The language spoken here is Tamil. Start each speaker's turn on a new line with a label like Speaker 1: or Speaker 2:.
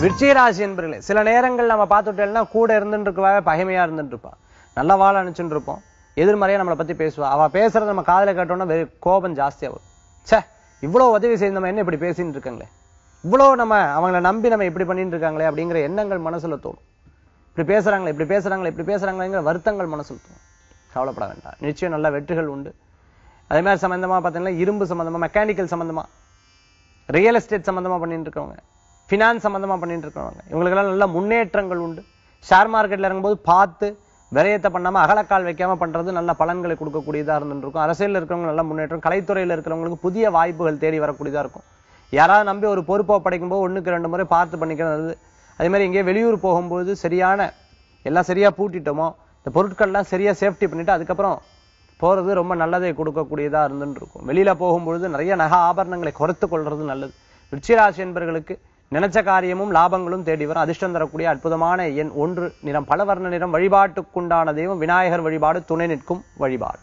Speaker 1: விருச்சிகராசி என்பர்களே சில நேரங்கள் நம்ம பார்த்துட்டோம்னா கூட இருந்துட்டு இருக்கவா பகைமையா இருந்துட்டு இருப்பா நல்ல வாழ அனுப்பிச்சுட்டு இருப்போம் எதிர்மறையா நம்மளை பத்தி பேசுவா. அவ பேசுறத நம்ம காதுல கேட்டோம்னா வெறும் கோபம் ஜாஸ்தியா வரும். ச்சே இவ்வளவு உதவி செய்து நம்ம என்ன இப்படி பேசிட்டு இருக்காங்களே? இவ்வளவு நம்ம அவங்கள நம்பி நம்ம இப்படி பண்ணிட்டு இருக்காங்களே அப்படிங்கிற எண்ணங்கள் மனசுல தோணும். இப்படி பேசுறாங்களே இப்படி பேசுறாங்களே இப்படி பேசுறாங்களேங்கிற வருத்தங்கள் மனசுல தோணும். கவலைப்பட வேண்டாம். நிச்சயம் நல்ல வெற்றிகள் உண்டு. அதே மாதிரி சம்பந்தமா பார்த்தீங்கன்னா இரும்பு சம்பந்தமா மெக்கானிக்கல் சம்பந்தமா ரியல் எஸ்டேட் சம்பந்தமா பண்ணிட்டு இருக்கவங்க. ஃபினான்ஸ் சம்மந்தமாக பண்ணிட்டு இருக்கிறவங்க. இவங்களுக்கெல்லாம் நல்ல முன்னேற்றங்கள் உண்டு. ஷேர் மார்க்கெட்டில் இறங்கும்போது பார்த்து விரயத்தை பண்ணாமல் அகலக்கால் வைக்காமல் பண்ணுறது நல்ல பலன்களை கொடுக்கக்கூடியதாக இருந்துருக்கும் அரசியலில் இருக்கிறவங்க நல்ல முன்னேற்றம் கலைத்துறையில் இருக்கிறவங்களுக்கு புதிய வாய்ப்புகள் தேடி வரக்கூடியதாக இருக்கும். யாராவது நம்பி ஒரு பொறுப்பை படைக்கும்போது ஒன்றுக்கு ரெண்டு முறை பார்த்து பண்ணிக்கிறது அதேமாதிரி அதே வெளியூர் போகும்போது சரியான எல்லாம் சரியாக பூட்டிட்டோமோ இந்த பொருட்கள்லாம் சரியாக சேஃப்டி பண்ணிவிட்டு அதுக்கப்புறம் போகிறது ரொம்ப நல்லதை கொடுக்கக்கூடியதாக இருந்துன்னு இருக்கும். வெளியில் போகும்பொழுது நிறைய நகை ஆபரணங்களை குறைத்து கொள்வது நல்லது. ருச்சிராசி என்பவர்களுக்கு நினைச்ச காரியமும் லாபங்களும் தேடி வரும் அதிர்ஷ்டம் தரக்கூடிய அற்புதமான எண் ஒன்று நிறம் பலவர்ண நிறம் வழிபாட்டுக்குண்டான தெய்வம் விநாயகர் வழிபாடு துணை நிற்கும் வழிபாடு.